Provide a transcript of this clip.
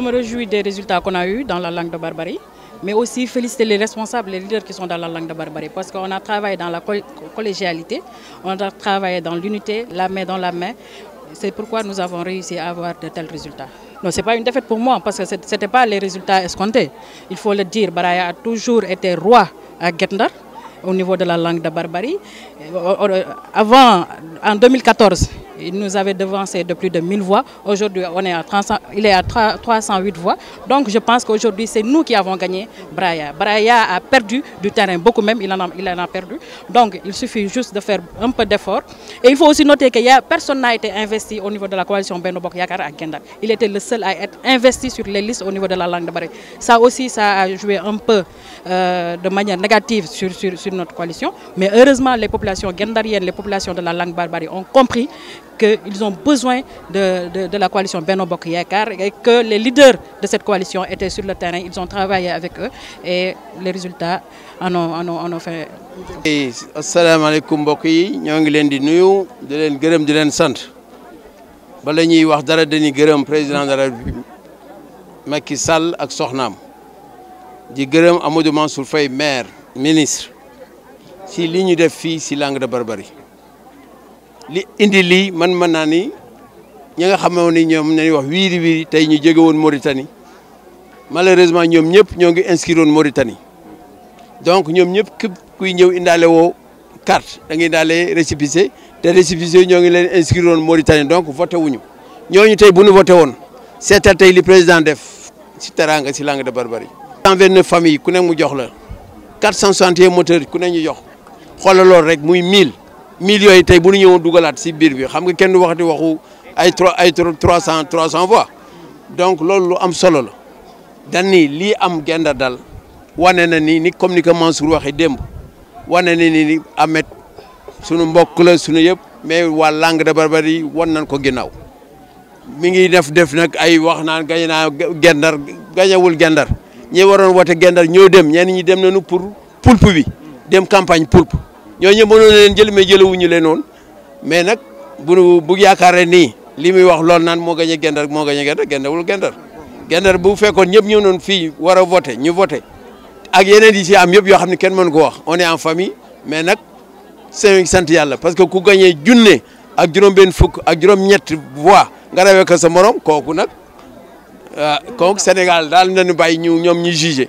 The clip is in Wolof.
Je me réjouis des résultats qu'on a eus dans la langue de Barbarie, mais aussi féliciter les responsables, les leaders qui sont dans la langue de Barbarie, parce qu'on a travaillé dans la collégialité, on a travaillé dans l'unité, la main dans la main. C'est pourquoi nous avons réussi à avoir de tels résultats. Non, ce n'est pas une défaite pour moi, parce que ce n'était pas les résultats escomptés. Il faut le dire, Baraya a toujours été roi à Getndar au niveau de la langue de Barbarie. Euh, euh, avant, en 2014, il nous avait devancé de plus de 1000 voix. Aujourd'hui, on est à 300, il est à 308 voix. Donc, je pense qu'aujourd'hui, c'est nous qui avons gagné Braya. Braya a perdu du terrain, beaucoup même, il en a, il en a perdu. Donc, il suffit juste de faire un peu d'effort. Et il faut aussi noter que personne n'a été investi au niveau de la coalition Benobok Yakar à Kendal. Il était le seul à être investi sur les listes au niveau de la langue de Barbarie. Ça aussi, ça a joué un peu euh, de manière négative sur, sur sur notre coalition. Mais heureusement, les populations guendariennes, les populations de la langue barbarie ont compris qu'ils ont besoin de, de, de, la coalition Beno Bok Yakar et que les leaders de cette coalition étaient sur le terrain, ils ont travaillé avec eux et les résultats en ont, en ont, en ont fait. Assalamu alaikum mbokk yi ñoo ngi leen di nuyu di leen gërëm di leen sant bala ñuy wax dara dañuy gërëm président de la République Macky Sall ak soxnaam di gërëm Amadou Mansour Faye maire ministre si li ñu def fii si Langue de Barbarie li indi lii man mën naa ni ñi nga xamoon ni ñoom nañuy wax wiiri wiiri tey ñu jóge woon Mauritanie malheureusement ñoom ñëpp ñoo ngi inscrire woon Mauritanie donc ñoom ñëpp képp kuy ñëw indaale woo carte da ngay indaale récépissé te récépissé ñoo ngi leen inscrire woon Mauritanie donc voté wuñu ñooñu tey bu ñu voté woon seetal tey li président def si teraanga si langue de barbarie. 129 familles ku nekk mu jox la 461 moteurs ku nekk ñu jox xoolal loolu rek muy 1000. millions yi tey bu ñu ñëwoon dugalaat si biir bi xam nga kenn du waxati waxu ay trois ay trois cent trois cent voix donc loolu lu am solo la dañ ni lii am Guet-Ndar daal wane na ni ni comme ni ko Mansour waxee démb wane na ni ni Ahmed sunu mbokk la sunu yëpp mais waa Langue de Barbarie wan nañ ko ginnaaw mi ngi def def nag ay wax naan gañe naa Guet-Ndar gañewul Guet-Ndar ñi waroon wote Guet-Ndar ñoo dem ñenn ñi dem nañu pour pulpe bi dem campagne pulpe ñooñu ñëpp mënoon na leen jël mais jëlewuñu leen woon mais nag bu bu yaakaaree nii li muy wax loolu naan moo gañe Gendar moo gañe Gendar gendawul Gendar Gendar bu fekkoon ñëpp ñëw noon fii war a voté ñu voté ak yeneen yi ci am yëpp yoo xam ne kenn mën ko wax on est en famille mais nag seen sant yàlla parce que ku gañee junne ak juróom-benn fukk ak juróom-ñett voix nga rawee ko sa morom kooku nag ah, kooku Sénégal daal nañu bàyyi ñu ñoom ñu jugé.